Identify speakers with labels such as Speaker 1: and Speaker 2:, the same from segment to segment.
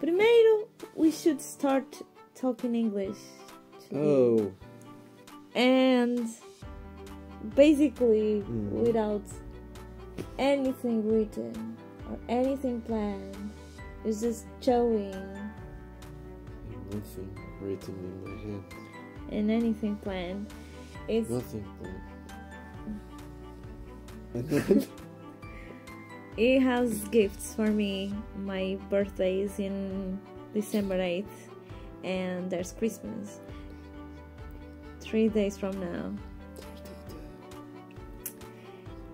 Speaker 1: Primeiro, we should start talking English.
Speaker 2: Oh,
Speaker 1: And basically,
Speaker 2: Mm.
Speaker 1: without anything written or anything planned, it's just showing
Speaker 2: nothing written in my head.
Speaker 1: and anything planned. It's
Speaker 2: Nothing planned.
Speaker 1: It has gifts for me. My birthday is in December 8th, and there's Christmas. Three days from now.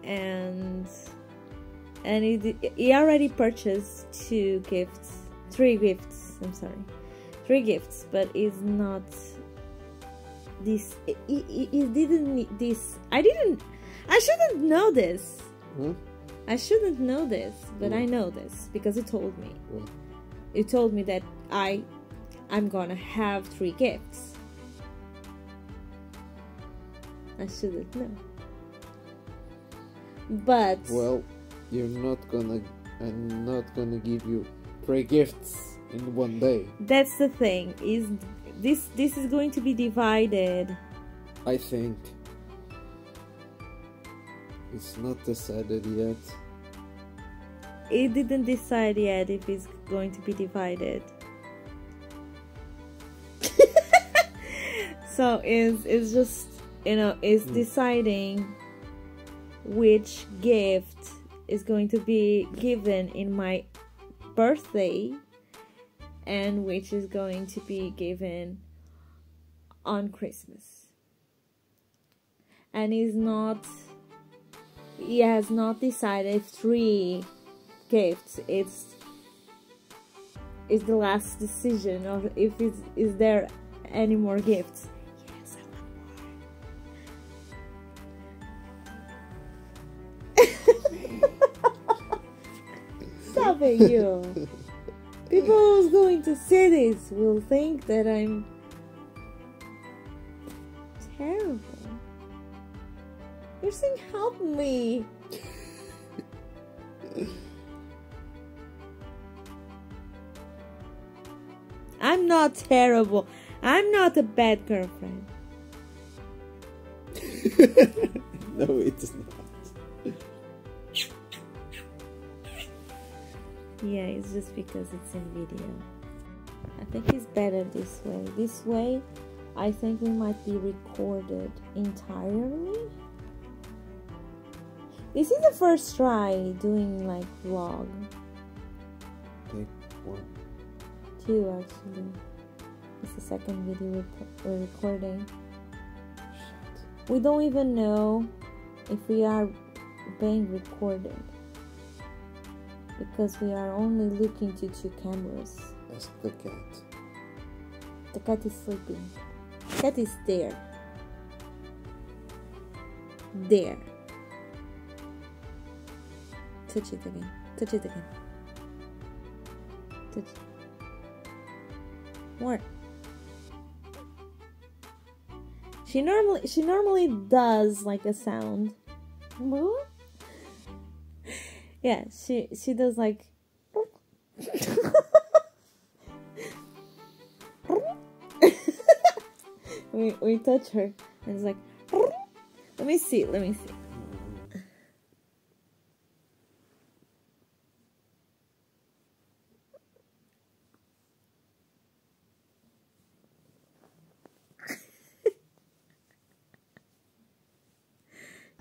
Speaker 1: And and he, he already purchased two gifts, three gifts. I'm sorry, three gifts, but it's not this. It, it didn't this. I didn't. I shouldn't know this.
Speaker 2: huh?
Speaker 1: I shouldn't know this, but
Speaker 2: Mm.
Speaker 1: I know this because you told me.
Speaker 2: What?
Speaker 1: You told me that I I'm gonna have three gifts. I shouldn't know. But
Speaker 2: Well, you're not gonna. I'm not gonna give you three gifts in one day.
Speaker 1: that's the thing. Is this this is going to be divided.
Speaker 2: I think. It's not decided yet.
Speaker 1: It didn't decide yet if it's going to be divided. so is it's just you know it's
Speaker 2: Mm.
Speaker 1: deciding which gift is going to be given in my birthday and which is going to be given on Christmas. And it's not he has not decided three gifts. It's is the last decision of if it's, is there any more gifts. Yes, I want more. Stop it, you. People who's going to see this will think that I'm terrible. You're saying help me. I'm not terrible. I'm not a bad girlfriend.
Speaker 2: no, it's not.
Speaker 1: Yeah, it's just because it's in video. I think it's better this way. This way, I think we might be recorded entirely. This is the first try doing like vlog.
Speaker 2: Take one.
Speaker 1: Two actually. It's the second video we're, recording. We don't even know if we are being recorded because we are only looking to two cameras.
Speaker 2: Ask the cat.
Speaker 1: The cat is sleeping. Cat is there. There. Touch it again. Touch it again. Touch. More. She normally she normally does like a sound. Yeah, she she does like we we touch her and it's like let me see let me see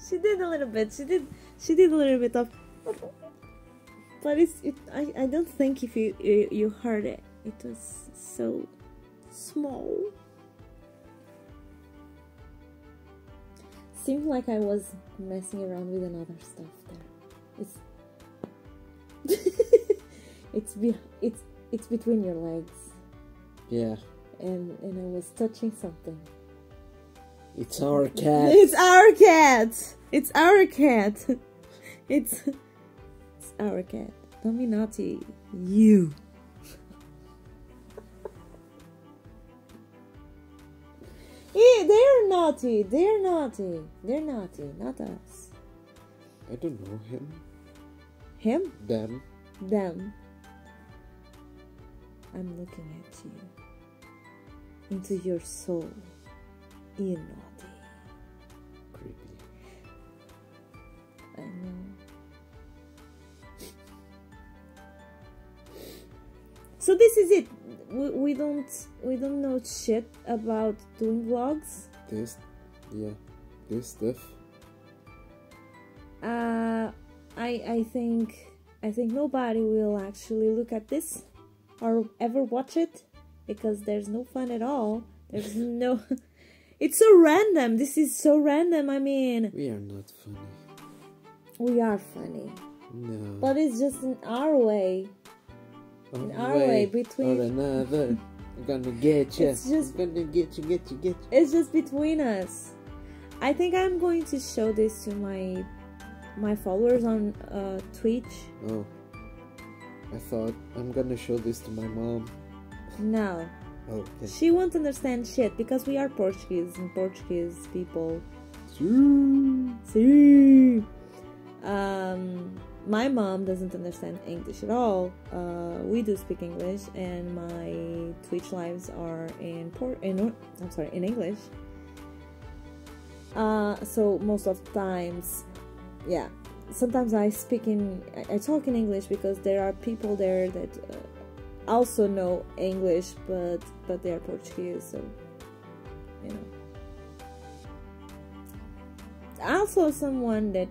Speaker 1: she did a little bit she did she did a little bit of but it's it, I, I don't think if you, you you heard it it was so small seemed like I was messing around with another stuff there. It's it's be it's it's between your legs,
Speaker 2: Yeah,
Speaker 1: and and I was touching something.
Speaker 2: It's our cat.
Speaker 1: It's our cat. It's our cat. It's it's our cat. Don't be naughty, you. Eh, they're naughty. They're naughty. They're naughty. Not us.
Speaker 2: I don't know him.
Speaker 1: Him.
Speaker 2: Them.
Speaker 1: Them. I'm looking at you. Into your soul. You naughty.
Speaker 2: Creepy.
Speaker 1: I know. So this is it. We, we don't we don't know shit about doing vlogs.
Speaker 2: This, yeah, this stuff.
Speaker 1: Uh, I I think I think nobody will actually look at this or ever watch it because there's no fun at all. There's no. It's so random. This is so random. I mean,
Speaker 2: We are not funny.
Speaker 1: we are funny,
Speaker 2: No.
Speaker 1: but it's just in our way.
Speaker 2: One
Speaker 1: in our way, between-
Speaker 2: or another. I'm gonna get you.
Speaker 1: It's just-
Speaker 2: I'm gonna get you, get you, get you.
Speaker 1: It's just between us. I think I'm going to show this to my my followers on uh, Twitch.
Speaker 2: Oh. I thought I'm gonna show this to my mom.
Speaker 1: No,
Speaker 2: Oh, okay.
Speaker 1: she won't understand shit because we are Portuguese and Portuguese people.
Speaker 2: Sure.
Speaker 1: See. Um, my mom doesn't understand English at all. Uh, we do speak English, and my Twitch lives are in Port. In I'm sorry, in English. Uh, so most of times, yeah. Sometimes I speak in, I, I talk in English because there are people there that uh, also know English, but but they are Portuguese, so you know also someone that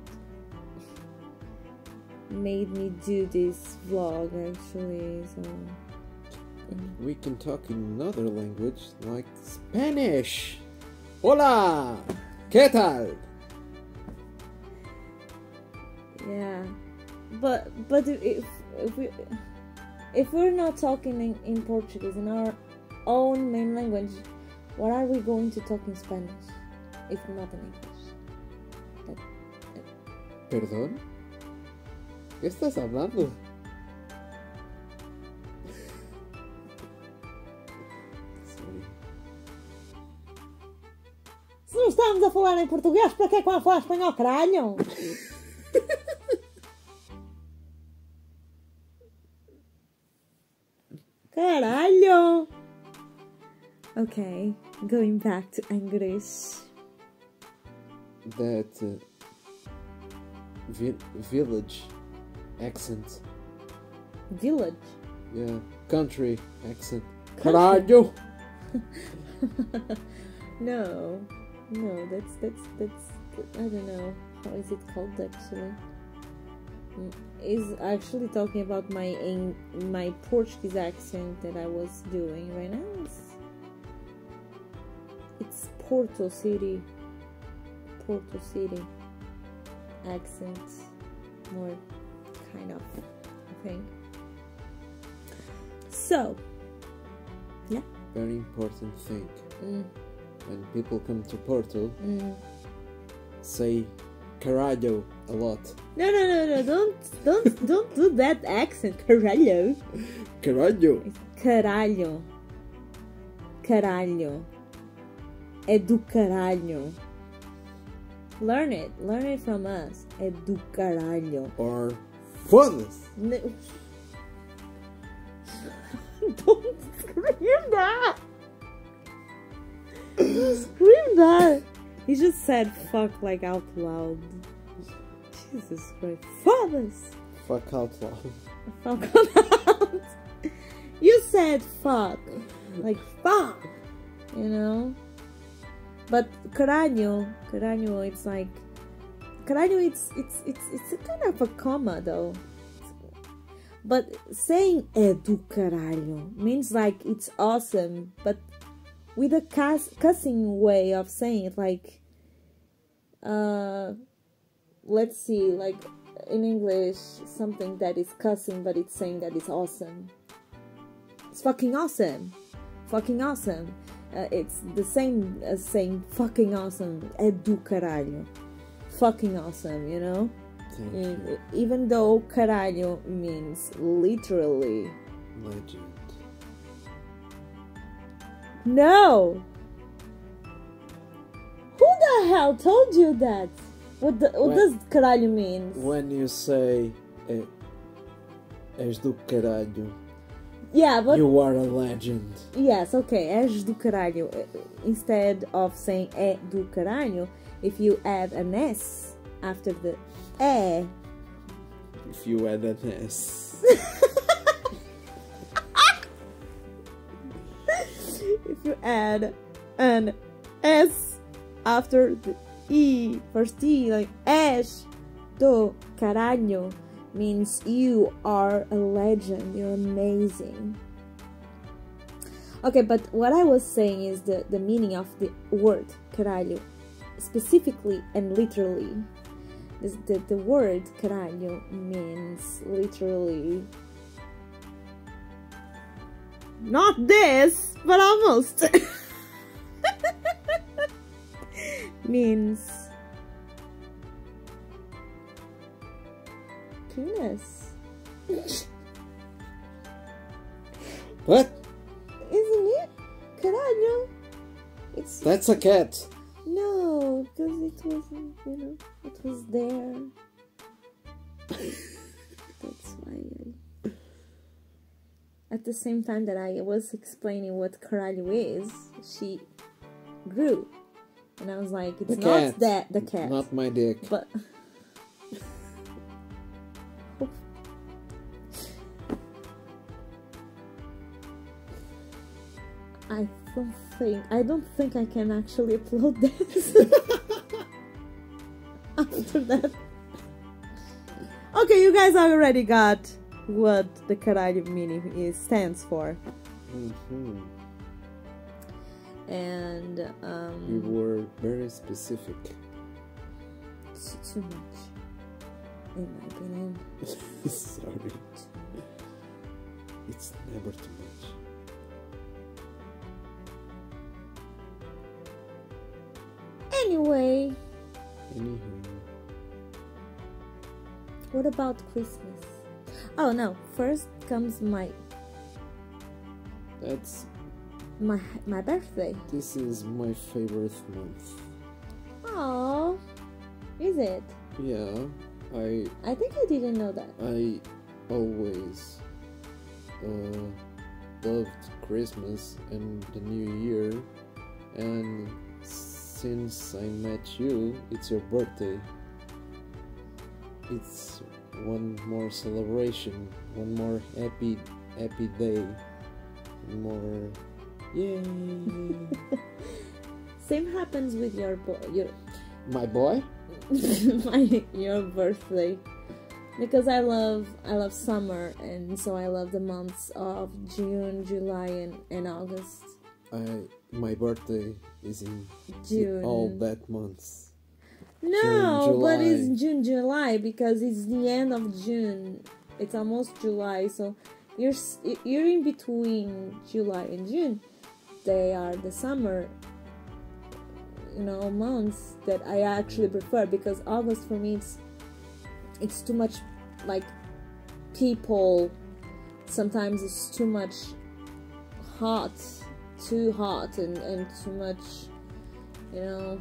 Speaker 1: made me do this vlog actually so.
Speaker 2: We can talk in another language like Spanish. Hola! ¿Qué tal?
Speaker 1: yeah but but if if we if we're not talking in, in portuguese in our own main language what are we going to talk in spanish if not in english
Speaker 2: ¿Perdón? ¿Qué estás hablando? Sorry.
Speaker 1: se não estamos a falar em português para que é que vamos falar espanhol caralho Caralho! Okay, going back to English.
Speaker 2: That uh, vi- village accent.
Speaker 1: Village.
Speaker 2: Yeah, country accent.
Speaker 1: Country.
Speaker 2: Caralho!
Speaker 1: no, no, that's that's that's I don't know how is it called actually. Is actually talking about my in my Portuguese accent that I was doing right now. It's, it's Porto City, Porto City accent, more kind of, I think. So, yeah.
Speaker 2: Very important thing.
Speaker 1: mm,
Speaker 2: When people come to Porto,
Speaker 1: mm.
Speaker 2: say caralho a lot.
Speaker 1: No, no, no, no! Don't, don't, don't do that accent, caralho.
Speaker 2: Caralho!
Speaker 1: Caralho. Caralho. É do caralho. Learn it. Learn it from us. É do caralho.
Speaker 2: Or foda-se!
Speaker 1: No. Don't scream that. Don't scream that. He just said fuck like out loud. Jesus Christ. Fathers.
Speaker 2: Fuck out loud.
Speaker 1: Fuck out. Loud. You said fuck. Like fuck. You know? But caralho, caralho, it's like caralho it's it's it's it's a kind of a comma though. But saying caralho means like it's awesome, but with a cuss, cussing way of saying it, like, uh, let's see, like in English, something that is cussing, but it's saying that it's awesome. It's fucking awesome, fucking awesome. Uh, it's the same as saying fucking awesome. É do caralho, fucking awesome. You know.
Speaker 2: You.
Speaker 1: Even though caralho means literally
Speaker 2: Legend.
Speaker 1: No who the hell told you that what, the, what
Speaker 2: When-
Speaker 1: does caralho mean
Speaker 2: When you say eh, és do caralho,
Speaker 1: Yeah, but
Speaker 2: You are a legend.
Speaker 1: yes, okay, és do caralho. Eh, instead of saying é do caralho, if you add an S after the é,
Speaker 2: If you add an S.
Speaker 1: if you add an S after the E, first E, like és do caralho, means you are a legend, you're amazing. Okay, but what I was saying is the, the meaning of the word caralho, specifically and literally. This, the, the word caralho means literally not this, but almost. means penis.
Speaker 2: What?
Speaker 1: Isn't it? Caralho. It's
Speaker 2: That's a cat.
Speaker 1: no, because it wasn't, you know, it was there. At the same time that I was explaining what caralho is, she grew. And I was like, it's not that, the cat.
Speaker 2: Not my dick.
Speaker 1: But I don't think I don't think I can actually upload this after that. Okay, you guys already got what the caralho meaning is stands for,
Speaker 2: hmm
Speaker 1: and
Speaker 2: You
Speaker 1: um,
Speaker 2: were very specific.
Speaker 1: it's too much, in my opinion.
Speaker 2: Sorry. It's never too much.
Speaker 1: Anyway,
Speaker 2: Anywho.
Speaker 1: What about Christmas? Oh no, first comes my
Speaker 2: That's
Speaker 1: my my birthday.
Speaker 2: this is my favorite month.
Speaker 1: Oh, is it?
Speaker 2: Yeah, I
Speaker 1: I think I didn't know that.
Speaker 2: I always uh, loved Christmas and the New Year, and since I met you, it's your birthday. It's one more celebration, one more happy, happy day, more yay!
Speaker 1: Same happens with your bo- your
Speaker 2: My boy,
Speaker 1: my your birthday because I love I love summer and so I love the months of June, July, and, and August.
Speaker 2: I my birthday is in
Speaker 1: June.
Speaker 2: all that months.
Speaker 1: No, but
Speaker 2: July.
Speaker 1: it's June, July because it's the end of June. It's almost July, so you're you're in between July and June. They are the summer, you know, months that I actually prefer because August for me it's it's too much like people. Sometimes it's too much hot, too hot, and and too much, you know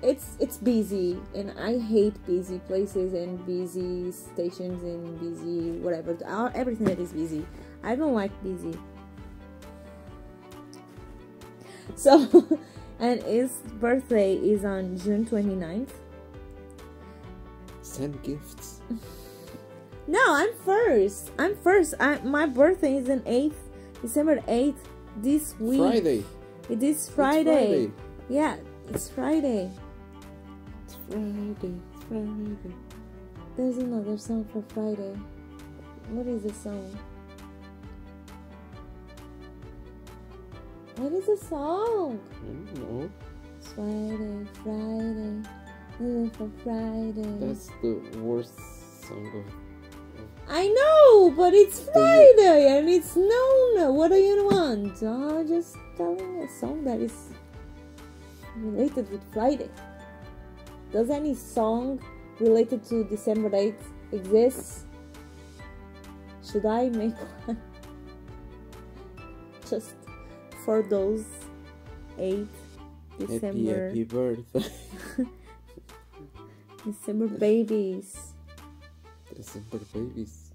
Speaker 1: it's it's busy and i hate busy places and busy stations and busy whatever. Everything that is busy. I don't like busy. So and his birthday is on june 29th
Speaker 2: Send gifts.
Speaker 1: no i'm first. I'm first. I, my birthday is on 8th december 8th this week.
Speaker 2: Friday.
Speaker 1: it is
Speaker 2: It's
Speaker 1: friday. Yeah it's friday
Speaker 2: Friday. Friday.
Speaker 1: There's another song for Friday. What is the song? What is the song?
Speaker 2: I don't know.
Speaker 1: It's Friday, Friday, living for Friday.
Speaker 2: That's the worst song of.
Speaker 1: I know, but it's Friday and it's known. What do you want? Oh, just telling a song that is related with Friday. Does any song related to December 8th exist? Should I make one? Just for those eight
Speaker 2: Happy,
Speaker 1: December
Speaker 2: happy birthday.
Speaker 1: December babies.
Speaker 2: December babies.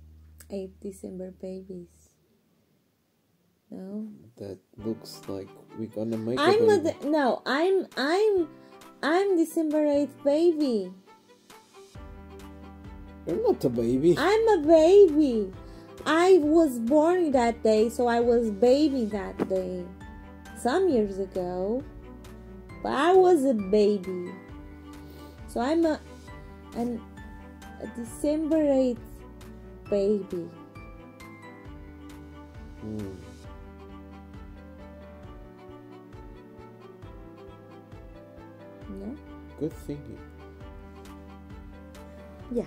Speaker 1: eight December babies. No.
Speaker 2: That looks like we're gonna make
Speaker 1: I'm
Speaker 2: a
Speaker 1: a
Speaker 2: baby.
Speaker 1: de- no. I'm I'm I'm December eighth baby.
Speaker 2: You're not a baby.
Speaker 1: I'm a baby. I was born that day, so I was baby that day. Some years ago. But I was a baby. So I'm a an a December 8th baby.
Speaker 2: Hmm.
Speaker 1: No?
Speaker 2: Good thinking.
Speaker 1: Yeah.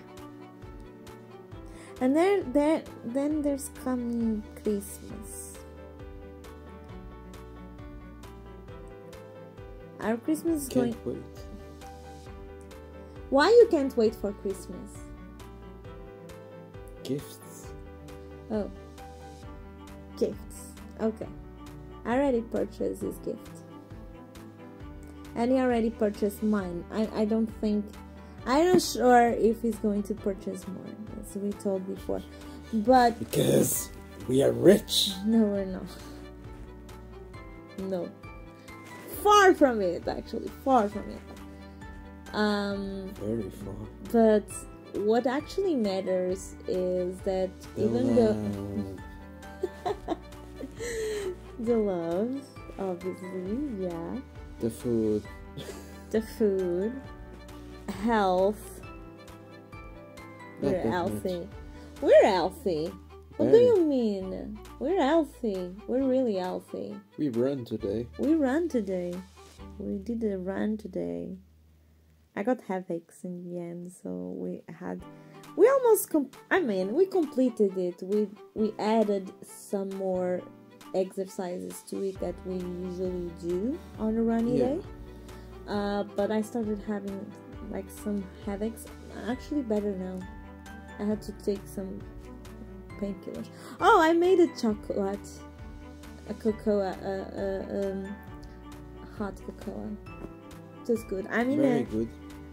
Speaker 1: And then there then there's coming Christmas. Our Christmas is going
Speaker 2: wait.
Speaker 1: Why you can't wait for Christmas?
Speaker 2: Gifts.
Speaker 1: Oh. Gifts. Okay. I already purchased this gift. And he already purchased mine. I, I don't think I'm not sure if he's going to purchase more, as we told before. But
Speaker 2: Because we are rich.
Speaker 1: no we're not. No. Far from it actually. Far from it. Um
Speaker 2: Very far.
Speaker 1: but what actually matters is that
Speaker 2: The
Speaker 1: even though
Speaker 2: love,
Speaker 1: the love, obviously, yeah,
Speaker 2: the food.
Speaker 1: the food, health,
Speaker 2: Not
Speaker 1: we're healthy. We're healthy. What do you mean? We're healthy. We're really healthy.
Speaker 2: We run today.
Speaker 1: We ran today. We did a run today. I got headaches in the end, so we had. We almost. Com- I mean, we completed it. We we added some more exercises to it that we usually do on a runny
Speaker 2: Yeah.
Speaker 1: day. Uh, but I started having like some headaches. Actually, better now. I had to take some painkillers. Oh, I made a chocolate, a cocoa, a, a, um, hot cocoa. Just good. I'm in
Speaker 2: Very
Speaker 1: a
Speaker 2: good.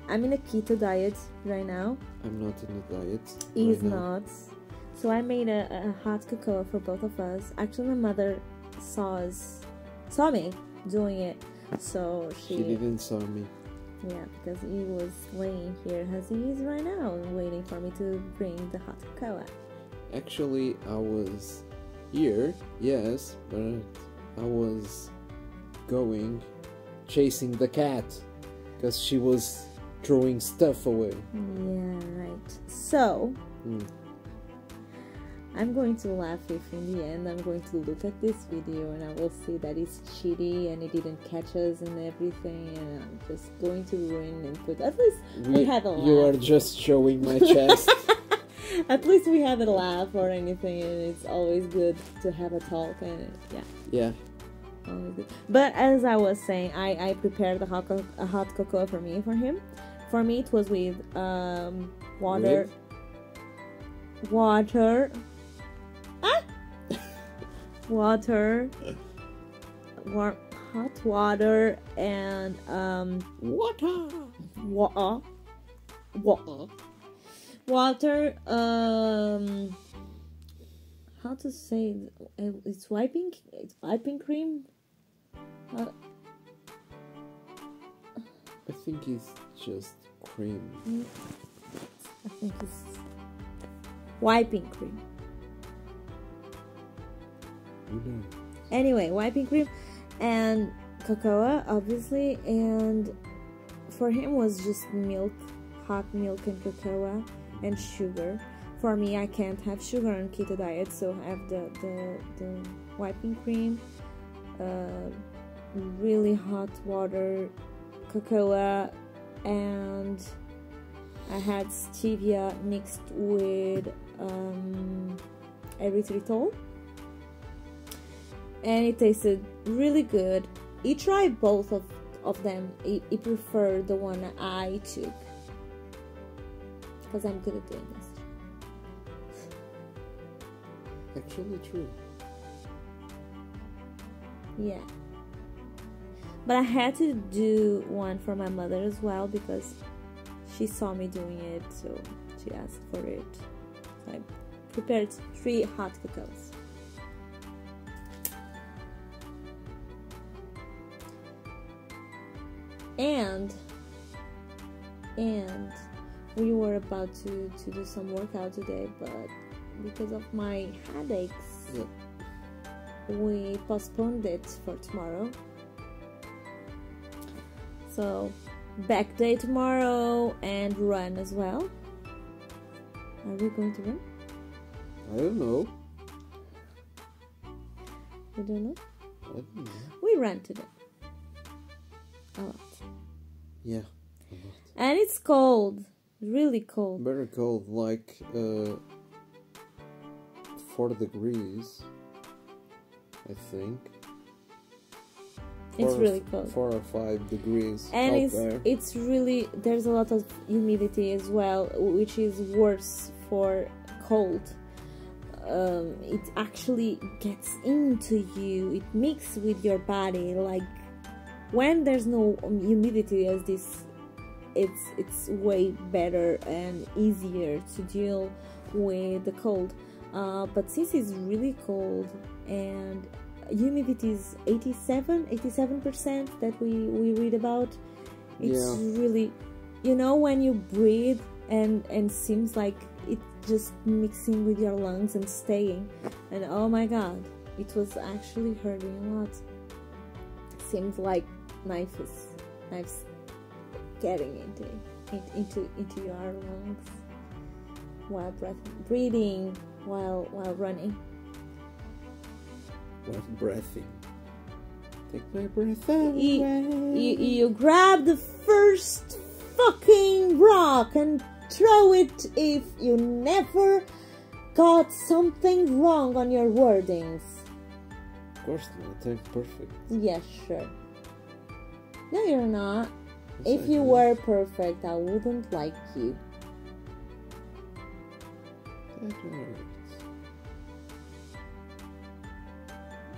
Speaker 1: I'm in a keto diet right now.
Speaker 2: I'm not in the diet.
Speaker 1: He's
Speaker 2: right now.
Speaker 1: So I made a, a hot cocoa for both of us. Actually, my mother saw us, saw me doing it. So she,
Speaker 2: She didn't saw me.
Speaker 1: yeah, because he was laying here as he is right now, waiting for me to bring the hot cocoa.
Speaker 2: Actually, I was here, yes, but I was going chasing the cat because she was throwing stuff away.
Speaker 1: Yeah, right. So
Speaker 2: Hmm.
Speaker 1: I'm going to laugh if in the end I'm going to look at this video and I will see that it's cheaty and it didn't catch us and everything and I'm just going to ruin and put at least we, had a laugh.
Speaker 2: you are just showing my chest.
Speaker 1: at least we had a laugh or anything and it's always good to have a talk and yeah.
Speaker 2: yeah.
Speaker 1: But as I was saying, I, I prepared a hot, co- a hot cocoa for me for him. For me, it was with um, water, water, ah, water, warm, hot water, and um,
Speaker 2: water.
Speaker 1: water, water, water. Um, how to say? it? It's wiping. It's wiping cream. How,
Speaker 2: I think it's just cream.
Speaker 1: I think it's wiping cream. Anyway, wiping cream and cocoa, obviously, and for him was just milk, hot milk and cocoa and sugar. For me, I can't have sugar on keto diet, so I have the the, the wiping cream, uh, really hot water, cocoa, and I had stevia mixed with um, erythritol and it tasted really good. He tried both of, of them. He, he preferred the one I took because I'm good at doing this.
Speaker 2: Actually, true.
Speaker 1: Yeah. But I had to do one for my mother as well because she saw me doing it, so she asked for it. So I prepared three hot cacos. And and we were about to, to do some workout today, but because of my headaches,
Speaker 2: Yeah.
Speaker 1: we postponed it for tomorrow. So, back day tomorrow and run as well. Are we going to run?
Speaker 2: I don't know.
Speaker 1: We don't know.
Speaker 2: I don't know.
Speaker 1: We ran today. A lot.
Speaker 2: Yeah.
Speaker 1: And it's cold. Really cold.
Speaker 2: Very cold, like uh, four degrees. I think.
Speaker 1: It's
Speaker 2: Four or
Speaker 1: really cold.
Speaker 2: Four or five degrees
Speaker 1: and it's
Speaker 2: there.
Speaker 1: it's really there's a lot of humidity as well which is worse for cold um, it actually gets into you it mixes with your body like when there's no um, humidity as this it's it's way better and easier to deal with the cold. Uh, but since it's really cold and humidity is 87 87% that we we read about it's
Speaker 2: Yeah.
Speaker 1: really you know when you breathe and and seems like it just mixing with your lungs and staying. And oh my god it was actually hurting a lot. Seems like knives knives getting into into into your lungs while breath, breathing while while running
Speaker 2: What breathing? Take my breath away.
Speaker 1: you, you, you grab the first fucking rock and throw it if you never got something wrong on your wordings.
Speaker 2: Of course not. I'm perfect.
Speaker 1: Yeah, sure. No, you're not.
Speaker 2: Yes,
Speaker 1: If
Speaker 2: I
Speaker 1: you
Speaker 2: do.
Speaker 1: were perfect, I wouldn't like you.
Speaker 2: Hurts.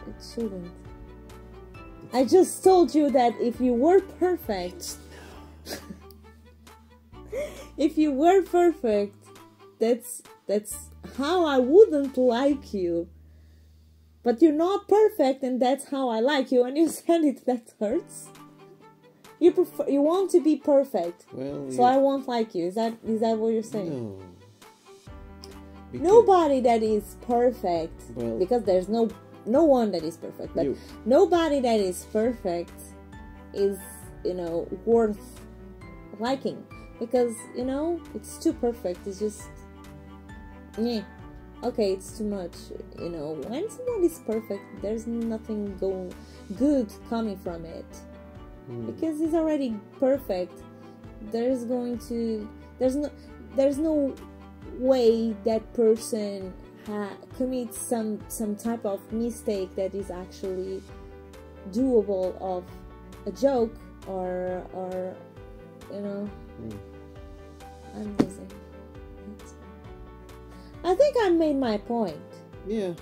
Speaker 1: It shouldn't. I just told you that if you were perfect, if you were perfect, that's that's how I wouldn't like you. But you're not perfect, and that's how I like you. And you said it, that hurts. You prefer, you want to be perfect,
Speaker 2: Well,
Speaker 1: so
Speaker 2: you-
Speaker 1: I won't like you. Is that is that what you're saying?
Speaker 2: No. Because
Speaker 1: Nobody that is perfect,
Speaker 2: Well-
Speaker 1: because there's no no one that is perfect, but
Speaker 2: You-
Speaker 1: nobody that is perfect is you know worth liking because you know it's too perfect. It's just yeah. Okay, it's too much. You know, when someone is perfect, there's nothing go good coming from it
Speaker 2: Hmm.
Speaker 1: because it's already perfect. There's going to there's no there's no way that person ha- commits some some type of mistake that is actually doable of a joke or or you know
Speaker 2: Hmm.
Speaker 1: I'm losing. I think I made my point.
Speaker 2: Yeah,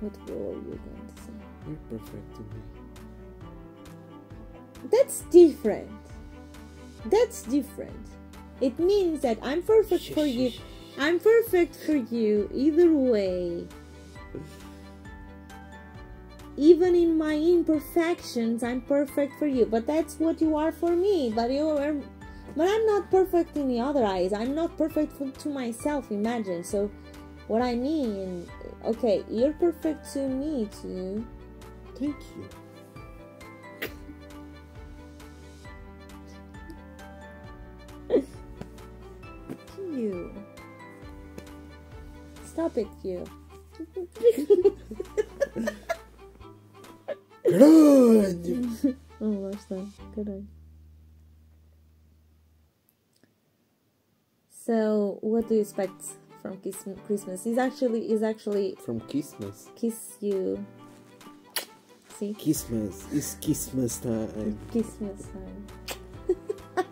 Speaker 1: What were you going to say?
Speaker 2: you're perfect to me.
Speaker 1: That's different. That's different. It means that I'm perfect for you. I'm perfect for you either way. Even in my imperfections, I'm perfect for you. But that's what you are for me. But you are, but I'm not perfect in the other eyes. I'm not perfect for, to myself. Imagine. So, what I mean, okay, you're perfect to me too.
Speaker 2: Thank you.
Speaker 1: You. Stop it, oh, you.
Speaker 2: Good.
Speaker 1: Oh, basta. Good. So, what do you expect from Christmas? Is actually is actually
Speaker 2: From Christmas.
Speaker 1: kiss you. See,
Speaker 2: Christmas. It's Christmas time.
Speaker 1: Christmas time.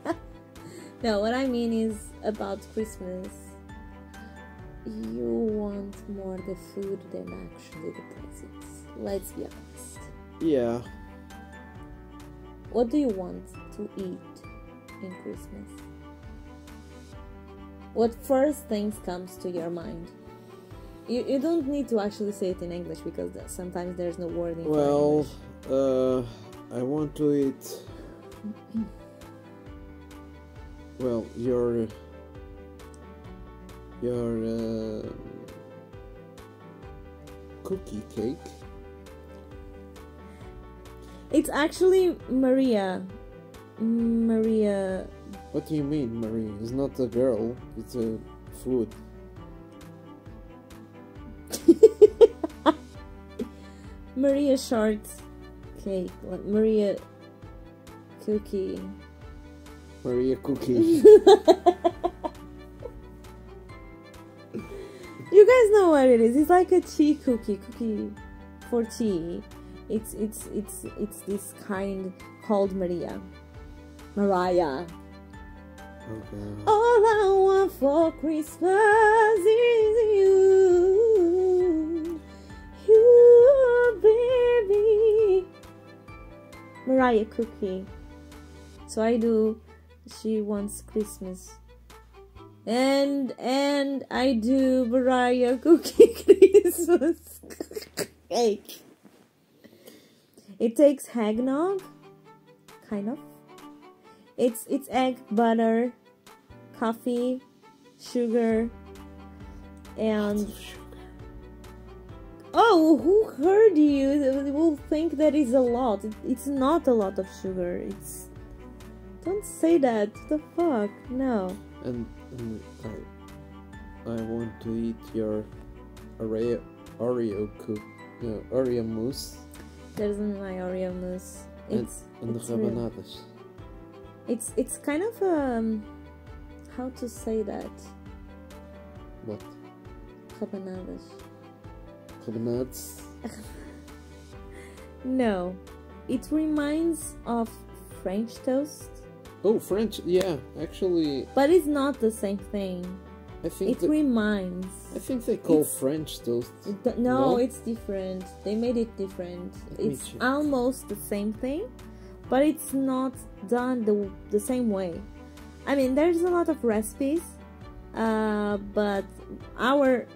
Speaker 1: no, what I mean is about Christmas. You want more the food than actually the presents. Let's be honest.
Speaker 2: Yeah.
Speaker 1: What do you want to eat in Christmas? What first things comes to your mind? You, you don't need to actually say it in English because sometimes there's no wording. for
Speaker 2: Well,
Speaker 1: English.
Speaker 2: uh, I want to eat. Well, your your uh, cookie cake.
Speaker 1: it's actually Maria. Maria.
Speaker 2: What do you mean, Marie? It's not a girl. It's a food.
Speaker 1: Maria short cake. Like Maria cookie.
Speaker 2: Maria cookie.
Speaker 1: guys know what it is. It's like a tea cookie, cookie for tea. It's it's it's it's this kind called Maria. Mariah.
Speaker 2: okay.
Speaker 1: All I want for Christmas is you. You, baby. Mariah cookie. So I do. She wants Christmas. And and I do Mariah cookie Christmas cake. It takes eggnog, kind of. It's it's egg, butter, coffee, sugar, and oh, who heard you? Will think that is a lot. It's not a lot of sugar. It's don't say that. The fuck? No.
Speaker 2: And, and I, I want to eat your Oreo Oreo cook no, Oreo mousse
Speaker 1: There's my Oreo mousse. It's
Speaker 2: and
Speaker 1: it's
Speaker 2: the rabanadas.
Speaker 1: It's it's kind of um how to say that
Speaker 2: What?
Speaker 1: rabanadas.
Speaker 2: Rabanadas.
Speaker 1: No, it reminds of French toast,
Speaker 2: Oh, French. Yeah, actually,
Speaker 1: but it's not the same thing.
Speaker 2: I think
Speaker 1: It
Speaker 2: that,
Speaker 1: reminds.
Speaker 2: I think they call French toast.
Speaker 1: No,
Speaker 2: No?
Speaker 1: it's different. They made it different.
Speaker 2: Let
Speaker 1: It's almost the same thing, but it's not done the the same way. I mean, there's a lot of recipes, uh, but our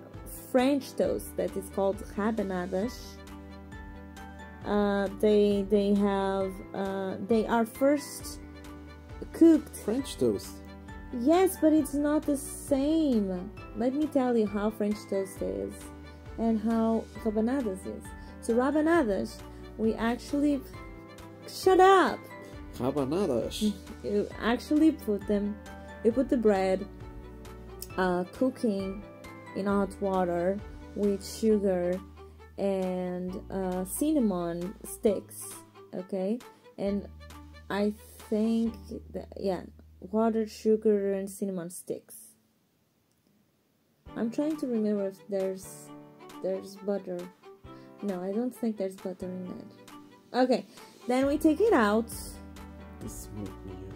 Speaker 1: French toast that is called rabanadas. Uh, they they have uh, they are first cooked
Speaker 2: French toast.
Speaker 1: Yes, but it's not the same. Let me tell you how French toast is and how rabanadas is. So rabanadas, we actually shut up.
Speaker 2: Rabanadas.
Speaker 1: You actually put them. You put the bread, uh, cooking in hot water with sugar and uh, cinnamon sticks. Okay, and I think that yeah, water, sugar, and cinnamon sticks. I'm trying to remember if there's there's butter. No, I don't think there's butter in that. Okay, then we take it out.
Speaker 2: This me hungry.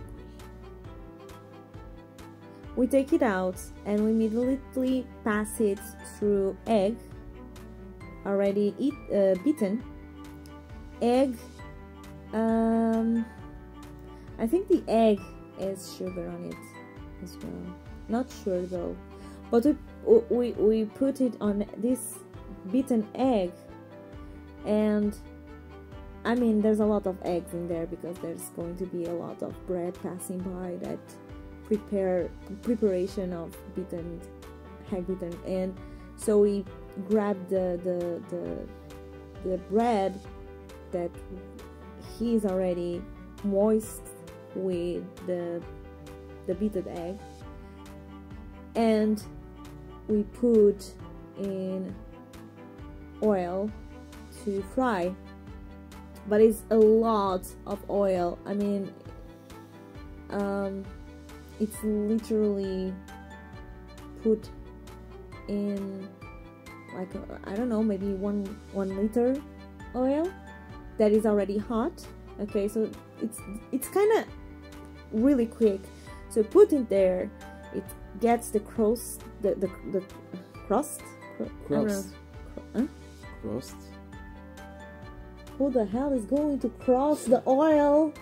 Speaker 1: We take it out and we immediately pass it through egg, already eat, uh, beaten. Egg, um, I think the egg has sugar on it as well. Not sure though, but we we we put it on this beaten egg, and I mean there's a lot of eggs in there because there's going to be a lot of bread passing by that prepare preparation of beaten egg beaten and so we grab the the the, the bread that he's already moist with the the beaten egg. And we put in oil to fry. But it's a lot of oil. I mean um it's literally put in like I don't know maybe one one liter oil that is already hot. Okay so it's it's kind of really quick so put it there it gets the crust the the, the crust Cru- I don't know.
Speaker 2: Crust.
Speaker 1: Huh?
Speaker 2: Crust.
Speaker 1: who the hell is going to cross the oil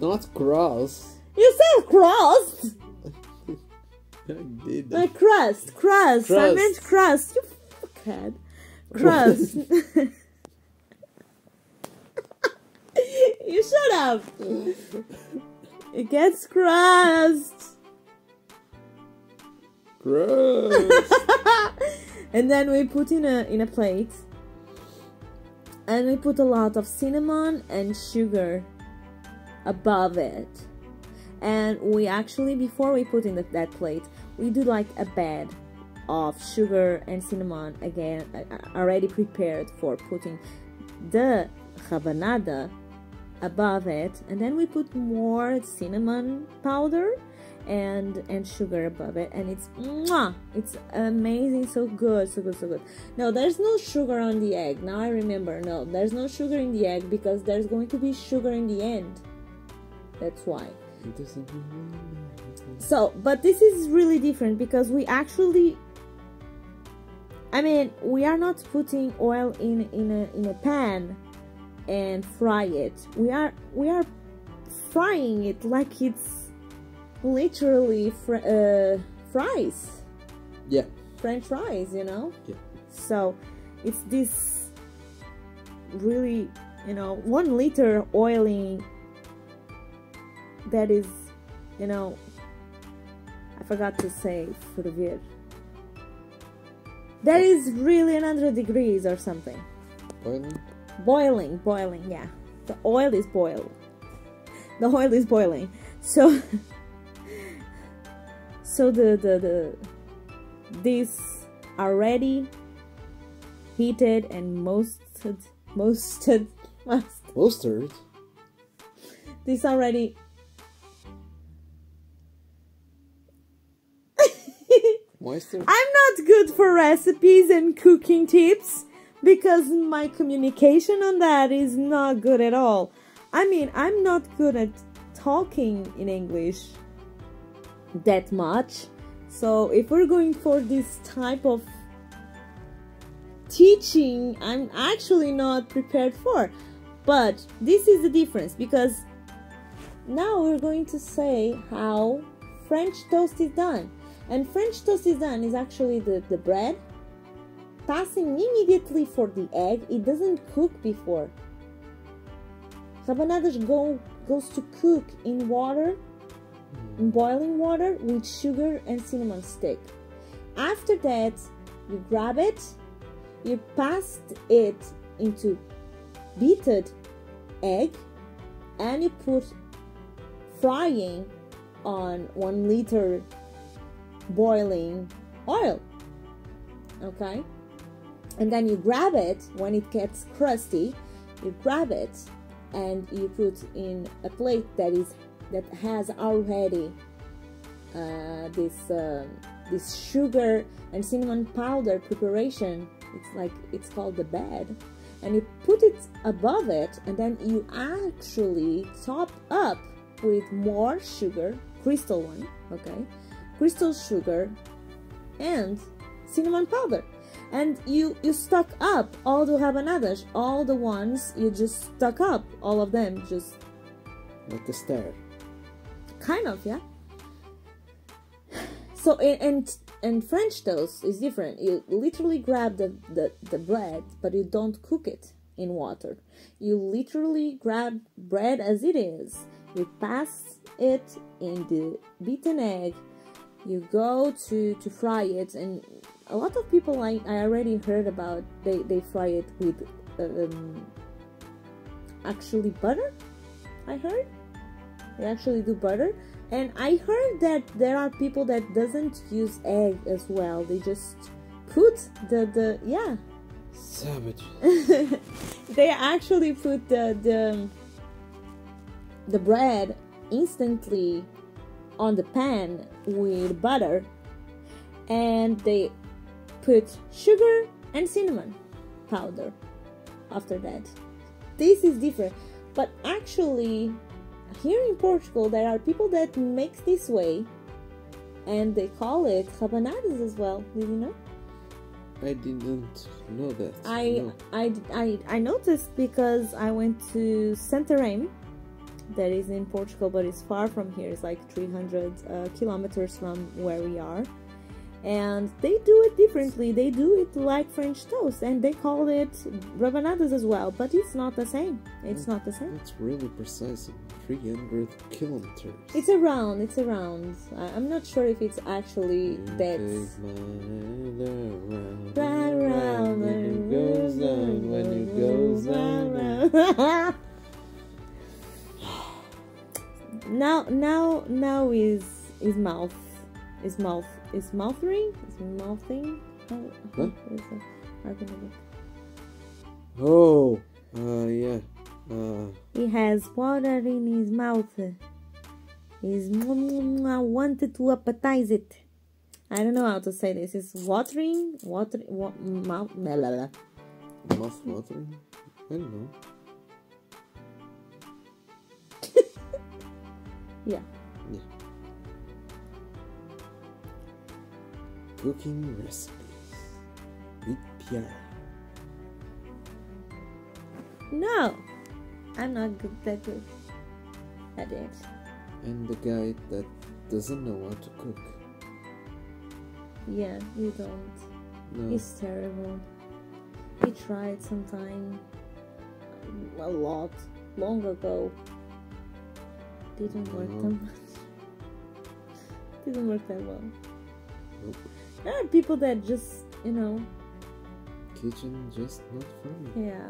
Speaker 2: Not cross.
Speaker 1: you said crust
Speaker 2: I did.
Speaker 1: My crust, crust. I meant crust. You fuckhead. Crust. you shut up. It gets crust.
Speaker 2: Gross.
Speaker 1: and then we put in a in a plate. And we put a lot of cinnamon and sugar above it. And we actually before we put in the, that plate, we do like a bed of sugar and cinnamon again uh, uh, already prepared for putting the rabanada above it and then we put more cinnamon powder and and sugar above it and it's mwah, it's amazing so good so good so good. No there's no sugar on the egg now i remember no there's no sugar in the egg because there's going to be sugar in the end. That's why. So, but this is really different because we actually I mean, we are not putting oil in in a in a pan and fry it. We are we are frying it like it's literally fr- uh, fries,
Speaker 2: Yeah.
Speaker 1: French fries, you know.
Speaker 2: Yeah.
Speaker 1: So, it's this really, you know, one liter oiling that is, you know, I forgot to say ferver. That is really 100 degrees or something.
Speaker 2: Boiling?
Speaker 1: Boiling, boiling, yeah. The oil is boiled. The oil is boiling. So so the the, the these already heated and mosted must
Speaker 2: Mustard?
Speaker 1: this already
Speaker 2: Moisture?
Speaker 1: I'm not good for recipes and cooking tips because my communication on that is not good at all. I mean, I'm not good at talking in English that much. So, if we're going for this type of teaching, I'm actually not prepared for. But this is the difference because now we're going to say how French toast is done. And French toast is done is actually the, the bread passing immediately for the egg. It doesn't cook before. Rabanadas go goes to cook in water, in hmm. boiling water with sugar and cinnamon stick. After that, you grab it, you pass it into beaten egg, and you put frying on one liter boiling oil. Okay? And then you grab it when it gets crusty, you grab it and you put in a plate that is that has already uh, this um this sugar and cinnamon powder preparation. It's like it's called the bed, and you put it above it, and then you actually top up with more sugar, crystal one, okay, crystal sugar, and cinnamon powder. And you you stuck up all the rabanadas, all the ones you just stuck up, all of them, just
Speaker 2: Like a star.
Speaker 1: kind of, yeah. So and and, and French toast is different. You literally grab the, the the bread, but you don't cook it in water. You literally grab bread as it is. You pass it in the beaten egg. You go to to fry it, and a lot of people I, I already heard about they they fry it with um, actually butter. I heard they actually do butter and i heard that there are people that doesn't use egg as well they just put the the yeah
Speaker 2: Savage.
Speaker 1: they actually put the the the bread instantly on the pan with butter and they put sugar and cinnamon powder after that this is different but actually here in portugal there are people that makes this way and they call it rabanadas as well did you know
Speaker 2: I didn't know that.
Speaker 1: I,
Speaker 2: No.
Speaker 1: I, I, I noticed because I went to Santarém that is in Portugal, but it's far from here. It's like 300 uh, kilometers from where we are. And they do it differently. They do it like French toast, and they call it rabanadas as well. But it's not the same. It's not the same.
Speaker 2: It's really precise. 300 kilometers.
Speaker 1: It's around. It's around. I'm not sure if it's actually
Speaker 2: You
Speaker 1: that.
Speaker 2: take my hand around,
Speaker 1: Round, round,
Speaker 2: when it goes down, when it goes down.
Speaker 1: now, now, now is is mouth, is mouth, is mouthing, is mouthing. How, how
Speaker 2: What?
Speaker 1: is it? How can I get-
Speaker 2: Oh, uh, yeah. Uh,
Speaker 1: He has water in his mouth. He's I wanted to appetize it. I don't know how to say this. It's watering, water, wa- mouth. Blah.
Speaker 2: mouth watering? I don't know.
Speaker 1: Yeah.
Speaker 2: Yeah. Cooking recipes with Pierre.
Speaker 1: No, I'm not good that good at it.
Speaker 2: And the guy that doesn't know how to cook.
Speaker 1: Yeah, you don't.
Speaker 2: No.
Speaker 1: He's terrible. He tried sometime um, a lot long ago. Didn't work
Speaker 2: No.
Speaker 1: that much. Didn't work that well.
Speaker 2: Nope.
Speaker 1: There are people that just, you know,
Speaker 2: Kitchen just not for me.
Speaker 1: yeah.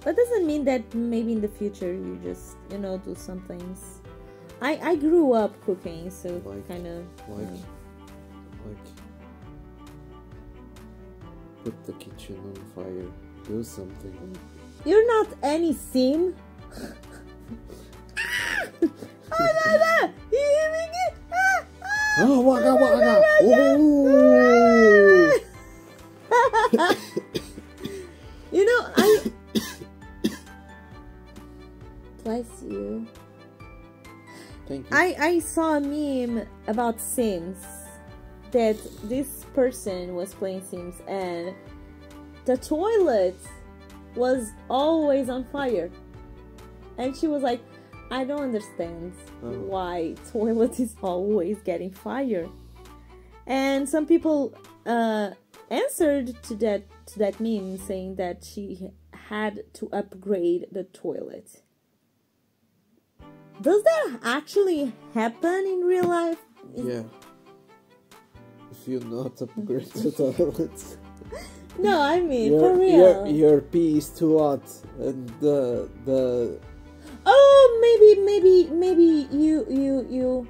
Speaker 1: That doesn't mean that maybe in the future you just, you know, do some things. I I grew up cooking, so
Speaker 2: Like-
Speaker 1: kind of.
Speaker 2: Like, like, put the kitchen on fire. Do something.
Speaker 1: You're not any sim. Ah, no, no.
Speaker 2: Oh, waka waka! Oh!
Speaker 1: you know, I. Bless you.
Speaker 2: Thank you.
Speaker 1: I I saw a meme about Sims that this person was playing Sims and the toilet was always on fire. And she was like, I don't understand. Why toilet is always getting fire. And some people uh, answered to that to that meme saying that she had to upgrade the toilet. Does that actually happen in real life?
Speaker 2: yeah. If you not upgrade the toilets,
Speaker 1: No, I mean
Speaker 2: your,
Speaker 1: for real.
Speaker 2: your your pee is too hot, and the the
Speaker 1: Oh, maybe, maybe, maybe you, you, you,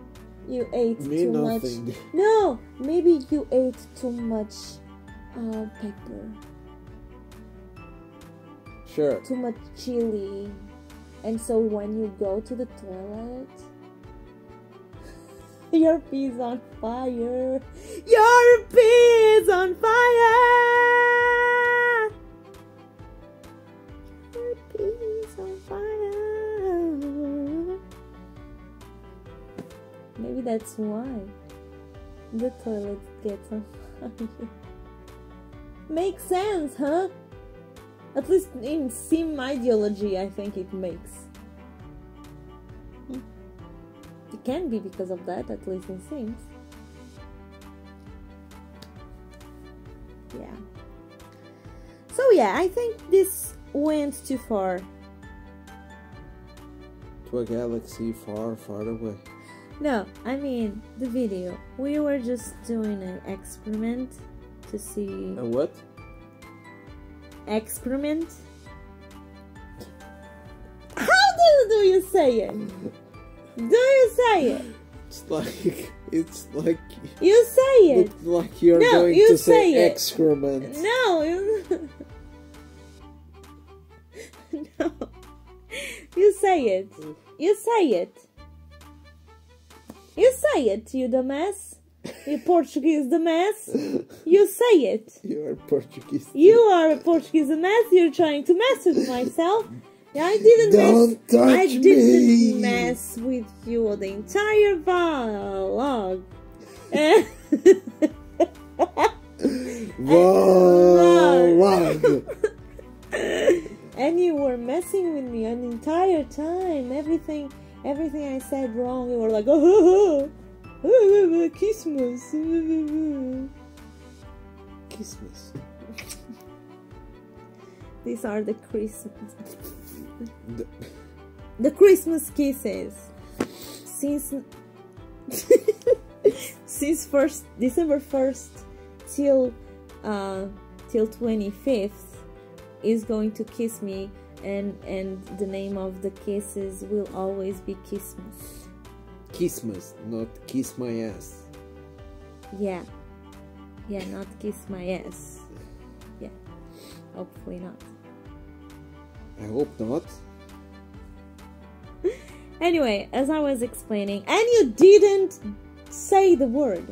Speaker 1: you ate
Speaker 2: me
Speaker 1: too
Speaker 2: nothing.
Speaker 1: much. No, maybe you ate too much uh, pepper,
Speaker 2: Sure.
Speaker 1: too much chili, and so when you go to the toilet, your pee is on fire. Your pee is on fire. That's why the toilet gets on fire. Makes sense, huh? At least in sim ideology, I think it makes. It can be because of that, at least in Sims. Yeah. So yeah, I think this went too far.
Speaker 2: To a galaxy far, far away.
Speaker 1: No, I mean the video. We were just doing an experiment to see
Speaker 2: A what?
Speaker 1: experiment. How do, do you say it? Do you say it?
Speaker 2: It's like it's like
Speaker 1: You say it.
Speaker 2: it's like you're
Speaker 1: No,
Speaker 2: going
Speaker 1: you
Speaker 2: to say,
Speaker 1: say
Speaker 2: excrement.
Speaker 1: No, you... no. You say it. You say it. You say it, you dumbass. You Portuguese dumbass. You say it.
Speaker 2: You're Portuguese.
Speaker 1: You are a Portuguese mess. You're trying to mess with myself. I didn't
Speaker 2: Don't
Speaker 1: mess. I didn't
Speaker 2: me.
Speaker 1: mess with you the entire vlog.
Speaker 2: Whoa, wag.
Speaker 1: and you were messing with me an entire time. everything everything I said wrong. You were like, oh, oh, oh, Christmas.
Speaker 2: Christmas.
Speaker 1: These are the Christmas
Speaker 2: The-
Speaker 1: the Christmas kisses. Since since first December first till uh till twenty fifth is going to kiss me and and the name of the kisses will always be Christmas.
Speaker 2: Christmas, not kiss my ass.
Speaker 1: Yeah. Yeah, not kiss my ass. Yeah. Hopefully not.
Speaker 2: I hope not.
Speaker 1: Anyway, as I was explaining, and you didn't say the word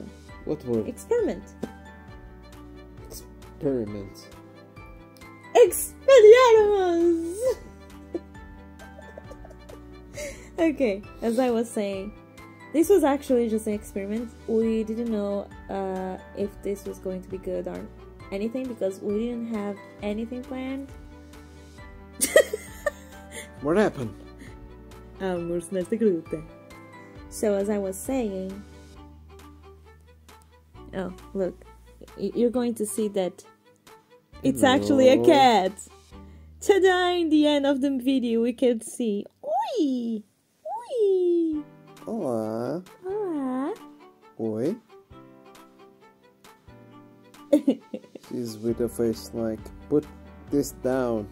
Speaker 2: What word?
Speaker 1: experiment.
Speaker 2: Experiment.
Speaker 1: Expelliarmus! okay, as I was saying, this was actually just an experiment. We didn't know uh, if this was going to be good or anything because we didn't have anything planned.
Speaker 2: What happened?
Speaker 1: Amors nesta gruta. So, as I was saying, oh, look, you're going to see that it's actually a cat. Ta-da! In the end of the video, we can see. Oi! Oi!
Speaker 2: Olá.
Speaker 1: Olá!
Speaker 2: Oi. She's with a face like, put this down.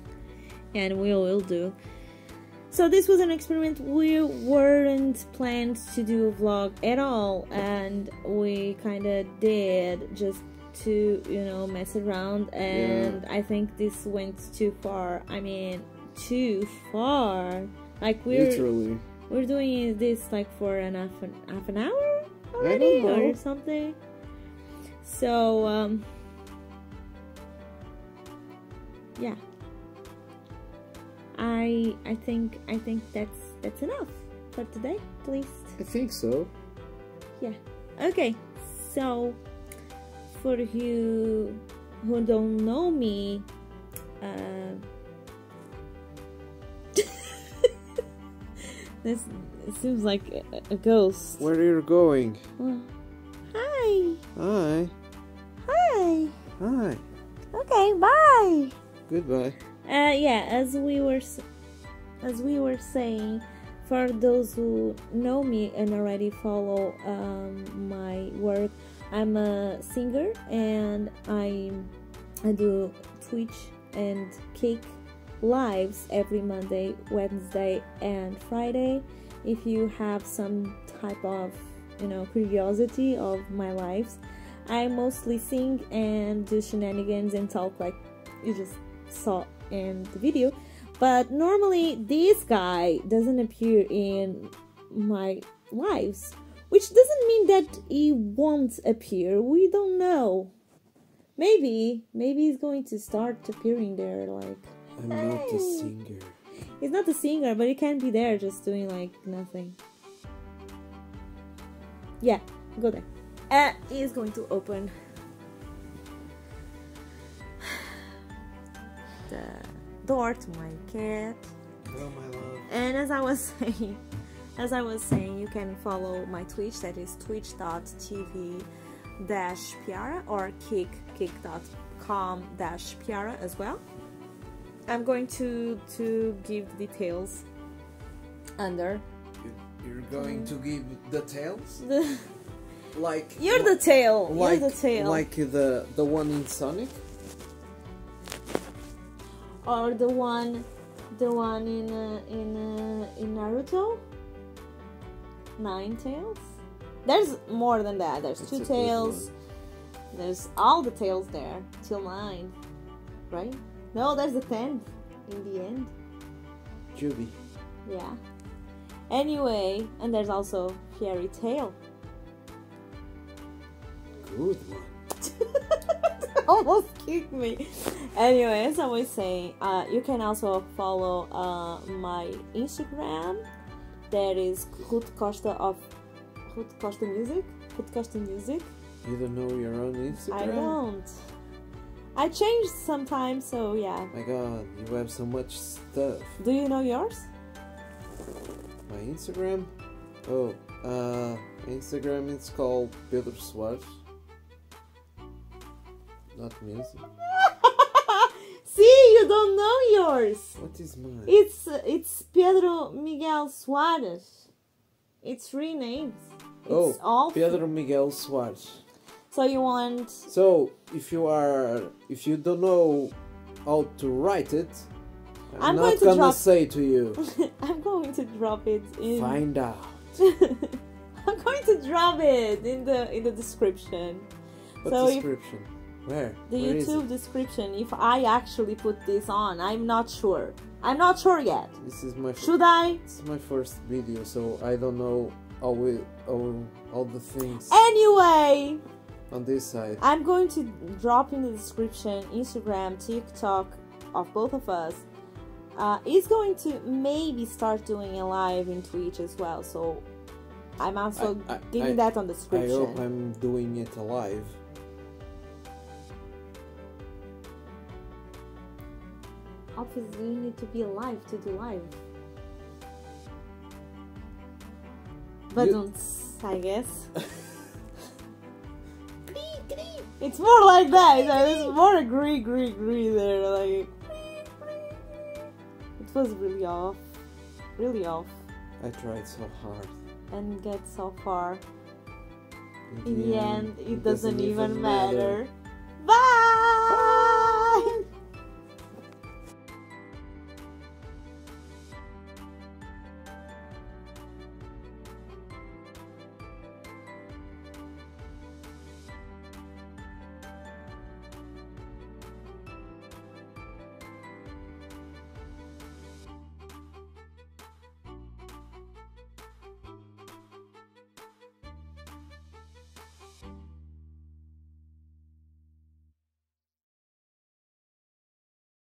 Speaker 1: and we will do. So this was an experiment. We weren't planned to do a vlog at all, and we kind of did just to you know mess around. And I think this went too far. I mean, too far. Like we're
Speaker 2: Literally.
Speaker 1: we're doing this like for an half an, half an hour already or something. So um yeah. I I think I think that's that's enough for today, at least.
Speaker 2: I think so.
Speaker 1: Yeah. Okay. So for you who don't know me, uh, this seems like a, a ghost.
Speaker 2: Where are you going?
Speaker 1: Well, hi.
Speaker 2: Hi.
Speaker 1: Hi.
Speaker 2: Hi.
Speaker 1: Okay. Bye.
Speaker 2: Goodbye.
Speaker 1: Uh, yeah, as we were as we were saying, for those who know me and already follow um, my work, I'm a singer and I I do Twitch and Kick lives every Monday, Wednesday, and Friday. If you have some type of you know curiosity of my lives, I mostly sing and do shenanigans and talk like you just saw in the video. But normally, this guy doesn't appear in my lives, which doesn't mean that he won't appear. We don't know. Maybe, maybe he's going to start appearing there. Like
Speaker 2: I'm not a singer.
Speaker 1: he's not a singer, but he can be there just doing like nothing. Yeah, go there. Uh, he is going to open the door to my cat.
Speaker 2: Hello, my love.
Speaker 1: And as I was saying, as I was saying, you can follow my Twitch that is twitch.tv dash pyaara or kick kick.com dash pyaara as well. I'm going to to give details under
Speaker 2: You're going to give the tails?
Speaker 1: the
Speaker 2: Like
Speaker 1: You're the tail.
Speaker 2: like
Speaker 1: You're the tail.
Speaker 2: like the the one in Sonic?
Speaker 1: or the one the one in uh, in uh, in Naruto. Nine tails. There's more than that. There's two tails. There's all the tails there till nine, right? No, there's the tenth in the end.
Speaker 2: Jubi.
Speaker 1: Yeah. Anyway, and there's also fairy tale.
Speaker 2: Good one.
Speaker 1: almost kicked me. Anyway, as I was saying, uh, you can also follow uh, my Instagram. That is Rute Costa of Rute Costa Music. Rute Costa Music.
Speaker 2: You don't know your own Instagram?
Speaker 1: I don't. I changed sometimes, so yeah.
Speaker 2: My god, you have so much stuff.
Speaker 1: Do you know yours?
Speaker 2: My Instagram. Oh, uh, Instagram it's called Pedro Soares. Not music.
Speaker 1: You don't know yours.
Speaker 2: What is mine?
Speaker 1: It's it's Pedro Miguel Soares. It's three names. It's
Speaker 2: Oh,
Speaker 1: all
Speaker 2: Pedro Miguel Soares.
Speaker 1: So you want
Speaker 2: So if you are, if you don't know how to write it, I'm,
Speaker 1: I'm
Speaker 2: not
Speaker 1: going to
Speaker 2: gonna say to you.
Speaker 1: I'm going to drop it in
Speaker 2: Find out.
Speaker 1: I'm going to drop it in the in the description.
Speaker 2: What
Speaker 1: So if-
Speaker 2: description? Where?
Speaker 1: The
Speaker 2: Where
Speaker 1: YouTube description if I actually put this on. I'm not sure. I'm not sure yet.
Speaker 2: This is my.
Speaker 1: Should I?
Speaker 2: This is my first video, so I don't know all it, all, all the things
Speaker 1: Anyway,
Speaker 2: on this side.
Speaker 1: I'm going to drop in the description Instagram, TikTok of both of us. Uh, is going to maybe start doing a live in Twitch as well. So I'm also
Speaker 2: I- I-
Speaker 1: giving
Speaker 2: I-
Speaker 1: that on the description.
Speaker 2: I hope I'm doing it alive.
Speaker 1: Obviously, you need to be alive to do life. But
Speaker 2: You-
Speaker 1: don't, I guess. It's more like that. It's more agree, agree, agree there. Like it was really off, really off,
Speaker 2: I tried so hard.
Speaker 1: and get so far. In the end, it doesn't even matter. Bye.